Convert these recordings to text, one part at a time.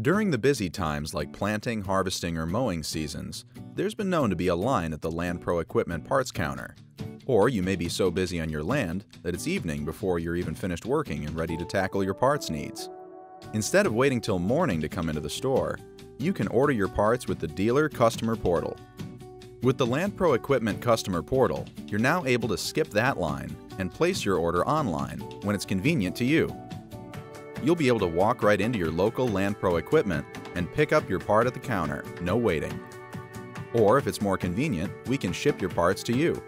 During the busy times like planting, harvesting, or mowing seasons, there's been known to be a line at the LandPro equipment parts counter. Or you may be so busy on your land that it's evening before you're even finished working and ready to tackle your parts needs. Instead of waiting till morning to come into the store, you can order your parts with the Dealer Customer Portal. With the LandPro Equipment Customer Portal, you're now able to skip that line and place your order online when it's convenient to you you'll be able to walk right into your local LandPro equipment and pick up your part at the counter, no waiting. Or if it's more convenient, we can ship your parts to you.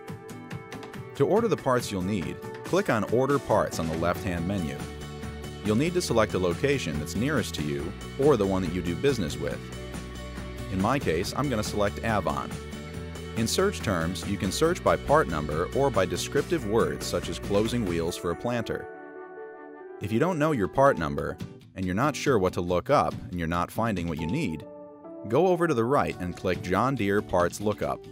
To order the parts you'll need, click on Order Parts on the left-hand menu. You'll need to select a location that's nearest to you or the one that you do business with. In my case, I'm going to select Avon. In search terms, you can search by part number or by descriptive words such as closing wheels for a planter. If you don't know your part number, and you're not sure what to look up and you're not finding what you need, go over to the right and click John Deere Parts Lookup.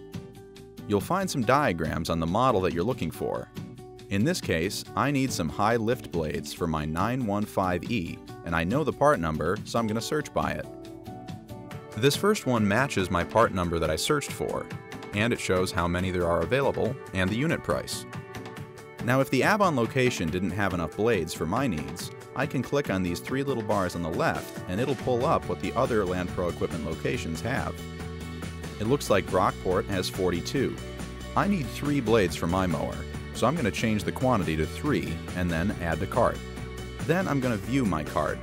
You'll find some diagrams on the model that you're looking for. In this case, I need some high lift blades for my 915E, and I know the part number, so I'm going to search by it. This first one matches my part number that I searched for, and it shows how many there are available and the unit price. Now if the Avon location didn't have enough blades for my needs, I can click on these three little bars on the left and it'll pull up what the other LandPro equipment locations have. It looks like Brockport has 42. I need three blades for my mower, so I'm going to change the quantity to three and then add to cart. Then I'm going to view my cart.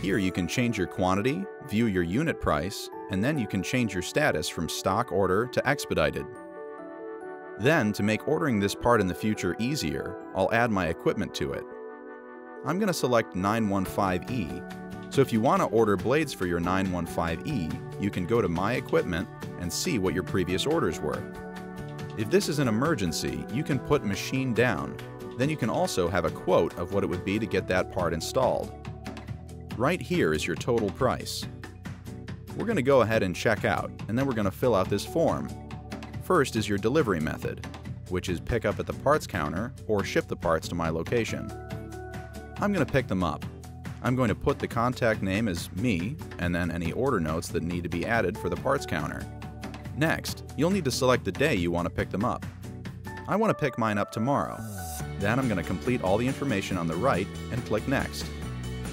Here you can change your quantity, view your unit price, and then you can change your status from stock order to expedited. Then, to make ordering this part in the future easier, I'll add my equipment to it. I'm going to select 915E, so if you want to order blades for your 915E, you can go to My Equipment and see what your previous orders were. If this is an emergency, you can put machine down, then you can also have a quote of what it would be to get that part installed. Right here is your total price. We're going to go ahead and check out, and then we're going to fill out this form First is your delivery method, which is pick up at the parts counter or ship the parts to my location. I'm going to pick them up. I'm going to put the contact name as me and then any order notes that need to be added for the parts counter. Next, you'll need to select the day you want to pick them up. I want to pick mine up tomorrow. Then I'm going to complete all the information on the right and click Next.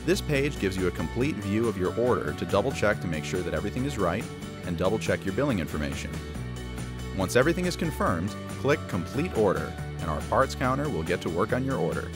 This page gives you a complete view of your order to double check to make sure that everything is right and double check your billing information. Once everything is confirmed, click Complete Order, and our parts counter will get to work on your order.